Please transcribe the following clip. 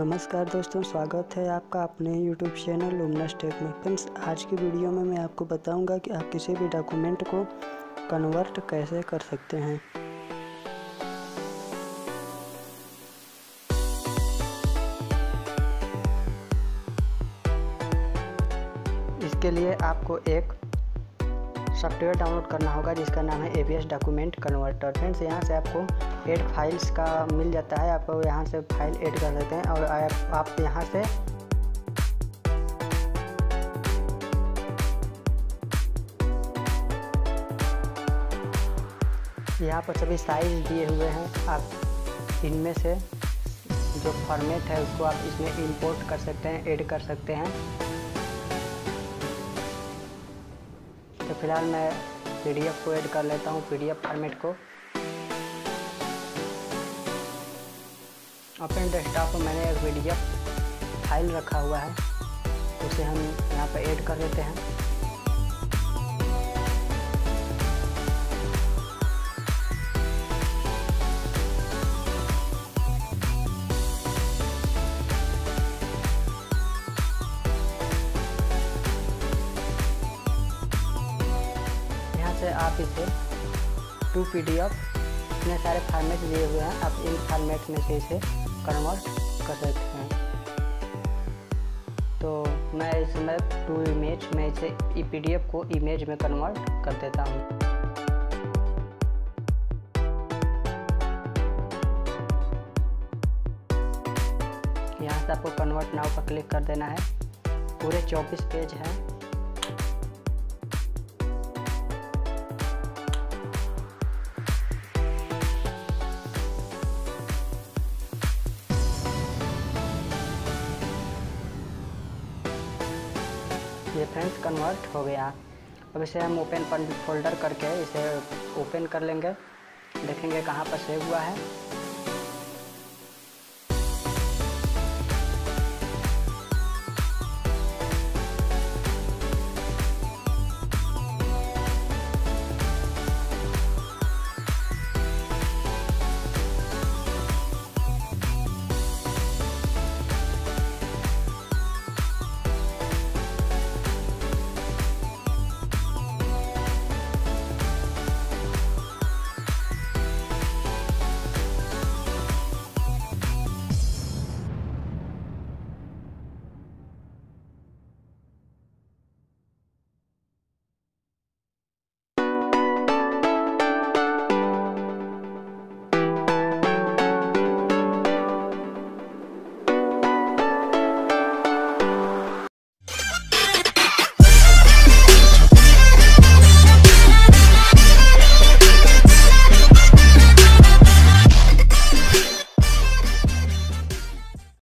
नमस्कार दोस्तों, स्वागत है आपका अपने YouTube चैनल लुमनस टेक में। फ्रेंड्स, आज की वीडियो में मैं आपको बताऊँगा कि आप किसी भी डॉक्यूमेंट को कन्वर्ट कैसे कर सकते हैं। इसके लिए आपको एक सॉफ्टवेयर डाउनलोड करना होगा जिसका नाम है ए डॉक्यूमेंट कन्वर्टर फ्रेंड्स यहाँ से आपको एड फाइल्स का मिल जाता है। आप यहाँ से फ़ाइल ऐड कर सकते हैं और आप, आप यहाँ से यहाँ पर सभी साइज़ दिए हुए हैं। आप इनमें से जो फॉर्मेट है उसको आप इसमें इंपोर्ट कर सकते हैं ऐड कर सकते हैं। फ़िलहाल मैं पीडीएफ को ऐड कर लेता हूँ पीडीएफ फॉर्मेट को। अपने डेस्कटॉप पर मैंने एक पीडीएफ फ़ाइल रखा हुआ है, उसे हम यहाँ पर ऐड कर लेते हैं। से आप इसे टू पी डी एफ़ इतने सारे फॉर्मेट दिए हुए हैं। आप इन फॉर्मेट में से इसे कन्वर्ट कर सकते हैं। तो मैं इसमें टू इमेज मैं इसे ई पी डी एफ़ को इमेज में कन्वर्ट कर देता हूँ। यहाँ से आपको कन्वर्ट नाउ पर क्लिक कर देना है। पूरे चौबीस पेज हैं। ये फ्रेंड्स कन्वर्ट हो गया। अब इसे हम ओपन फोल्डर करके इसे ओपन कर लेंगे। देखेंगे कहाँ पर सेव हुआ है।